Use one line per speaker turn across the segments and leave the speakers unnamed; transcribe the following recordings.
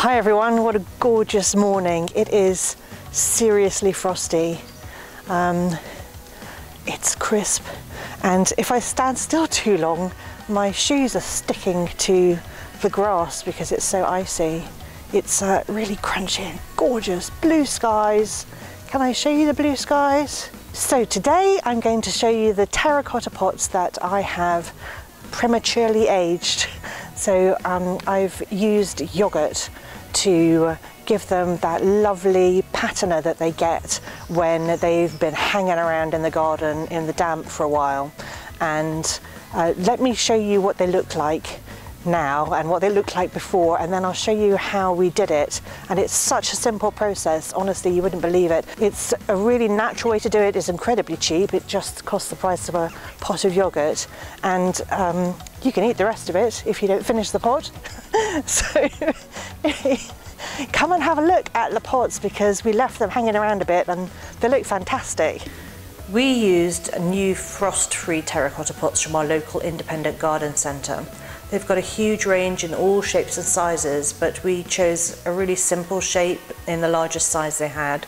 Hi everyone, what a gorgeous morning. It is seriously frosty. Um, it's crisp and if I stand still too long, my shoes are sticking to the grass because it's so icy. It's uh, really crunchy and gorgeous. Blue skies. Can I show you the blue skies? So today I'm going to show you the terracotta pots that I have prematurely aged. So um, I've used yogurt to give them that lovely patina that they get when they've been hanging around in the garden in the damp for a while. And uh, let me show you what they look like now and what they looked like before and then I'll show you how we did it. And it's such a simple process honestly you wouldn't believe it. It's a really natural way to do it. It's incredibly cheap. It just costs the price of a pot of yogurt. And um, you can eat the rest of it if you don't finish the pot. So come and have a look at the pots because we left them hanging around a bit and they look fantastic. We used new frost-free terracotta pots from our local independent garden centre They've got a huge range in all shapes and sizes, but we chose a really simple shape in the largest size they had.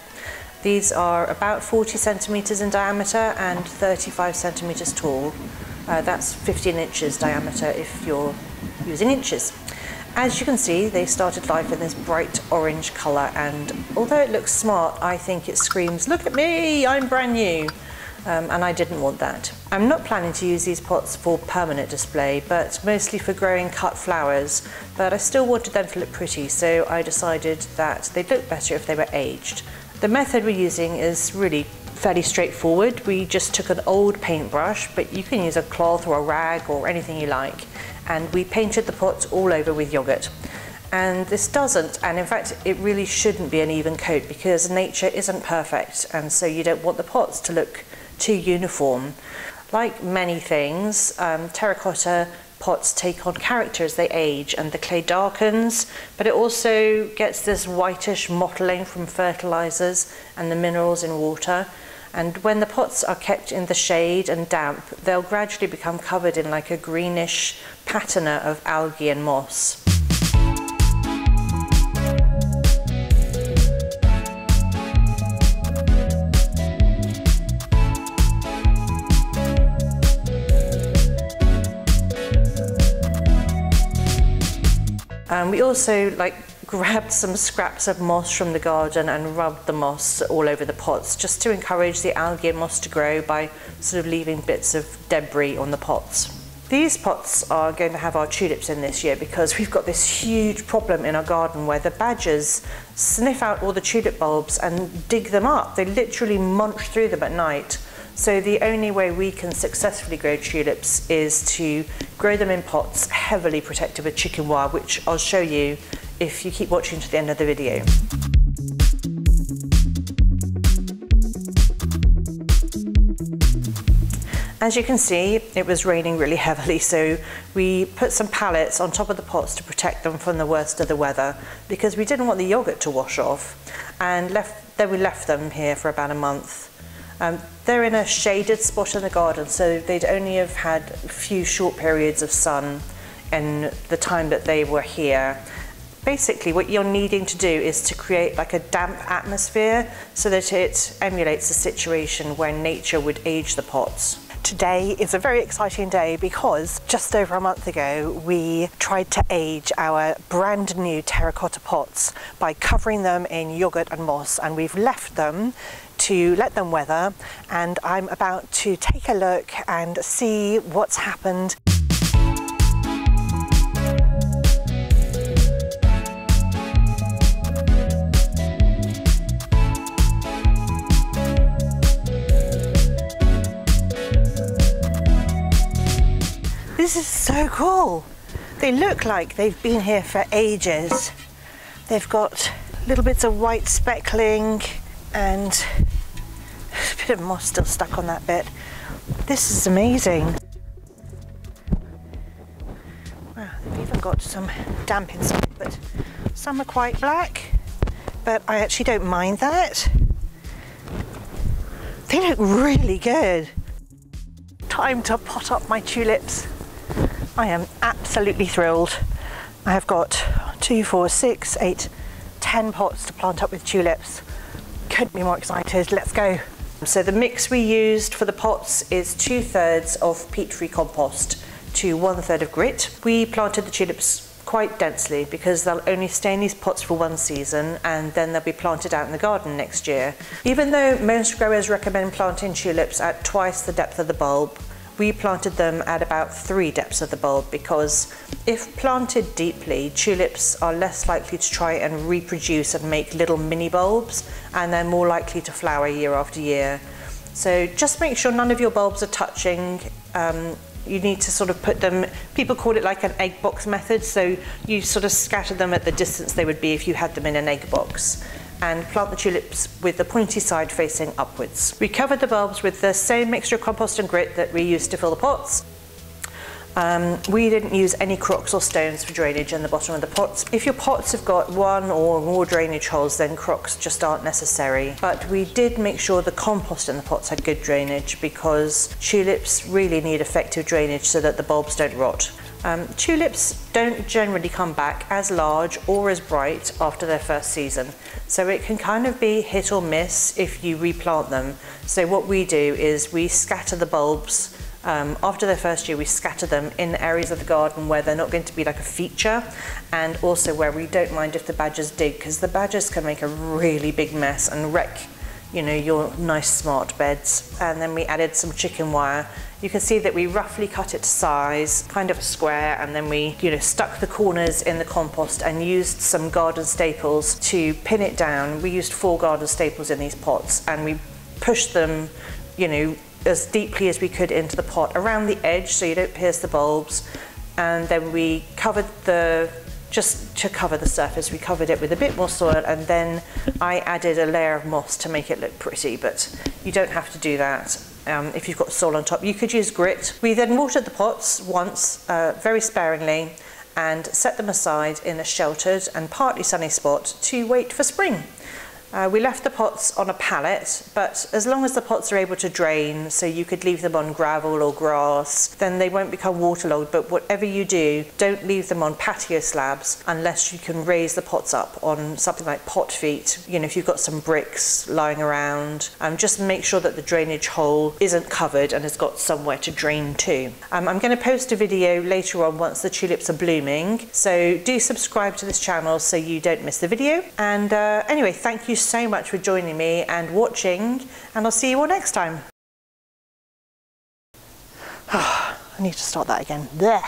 These are about 40 centimetres in diameter and 35 centimetres tall. Uh, that's 15 inches diameter if you're using inches. As you can see, they started life in this bright orange colour and although it looks smart, I think it screams, look at me, I'm brand new um, and I didn't want that. I'm not planning to use these pots for permanent display, but mostly for growing cut flowers, but I still wanted them to look pretty, so I decided that they'd look better if they were aged. The method we're using is really fairly straightforward. We just took an old paintbrush, but you can use a cloth or a rag or anything you like, and we painted the pots all over with yogurt and this doesn't and in fact it really shouldn't be an even coat because nature isn't perfect and so you don't want the pots to look to uniform. Like many things, um, terracotta pots take on character as they age and the clay darkens, but it also gets this whitish mottling from fertilizers and the minerals in water. And when the pots are kept in the shade and damp, they'll gradually become covered in like a greenish patina of algae and moss. Um, we also like grabbed some scraps of moss from the garden and rubbed the moss all over the pots just to encourage the algae and moss to grow by sort of leaving bits of debris on the pots. These pots are going to have our tulips in this year because we've got this huge problem in our garden where the badgers sniff out all the tulip bulbs and dig them up. They literally munch through them at night. So the only way we can successfully grow tulips is to grow them in pots heavily protected with chicken wire, which I'll show you if you keep watching to the end of the video. As you can see, it was raining really heavily, so we put some pallets on top of the pots to protect them from the worst of the weather because we didn't want the yogurt to wash off. And left, then we left them here for about a month. Um, they're in a shaded spot in the garden, so they'd only have had a few short periods of sun in the time that they were here. Basically, what you're needing to do is to create like a damp atmosphere so that it emulates the situation where nature would age the pots. Today is a very exciting day because just over a month ago we tried to age our brand new terracotta pots by covering them in yogurt and moss and we've left them to let them weather and I'm about to take a look and see what's happened. This is so cool. They look like they've been here for ages. They've got little bits of white speckling and of moss still stuck on that bit. This is amazing. Wow, they've even got some damp inside, but some are quite black, but I actually don't mind that. They look really good. Time to pot up my tulips. I am absolutely thrilled. I have got two, four, six, eight, ten pots to plant up with tulips. Couldn't be more excited. Let's go. So the mix we used for the pots is two thirds of peat-free compost to one third of grit. We planted the tulips quite densely because they'll only stay in these pots for one season and then they'll be planted out in the garden next year. Even though most growers recommend planting tulips at twice the depth of the bulb, we planted them at about three depths of the bulb because if planted deeply, tulips are less likely to try and reproduce and make little mini bulbs and they're more likely to flower year after year. So just make sure none of your bulbs are touching um, you need to sort of put them, people call it like an egg box method, so you sort of scatter them at the distance they would be if you had them in an egg box and plant the tulips with the pointy side facing upwards. We covered the bulbs with the same mixture of compost and grit that we used to fill the pots um, we didn't use any crocks or stones for drainage in the bottom of the pots. If your pots have got one or more drainage holes, then crocks just aren't necessary. But we did make sure the compost in the pots had good drainage because tulips really need effective drainage so that the bulbs don't rot. Um, tulips don't generally come back as large or as bright after their first season. So it can kind of be hit or miss if you replant them. So what we do is we scatter the bulbs um, after their first year, we scatter them in areas of the garden where they're not going to be like a feature and also where we don't mind if the badgers dig because the badgers can make a really big mess and wreck you know, your nice smart beds. And then we added some chicken wire. You can see that we roughly cut it to size, kind of a square, and then we, you know, stuck the corners in the compost and used some garden staples to pin it down. We used four garden staples in these pots and we pushed them, you know, as deeply as we could into the pot around the edge so you don't pierce the bulbs and then we covered the just to cover the surface. We covered it with a bit more soil and then I added a layer of moss to make it look pretty, but you don't have to do that um, if you've got soil on top. You could use grit. We then watered the pots once, uh, very sparingly, and set them aside in a sheltered and partly sunny spot to wait for spring. Uh, we left the pots on a pallet, but as long as the pots are able to drain, so you could leave them on gravel or grass, then they won't become waterlogged. But whatever you do, don't leave them on patio slabs unless you can raise the pots up on something like pot feet. You know, if you've got some bricks lying around, um, just make sure that the drainage hole isn't covered and has got somewhere to drain to. Um, I'm going to post a video later on once the tulips are blooming, so do subscribe to this channel so you don't miss the video. And uh, anyway, thank you so much for joining me and watching, and I'll see you all next time. I need to start that again. There.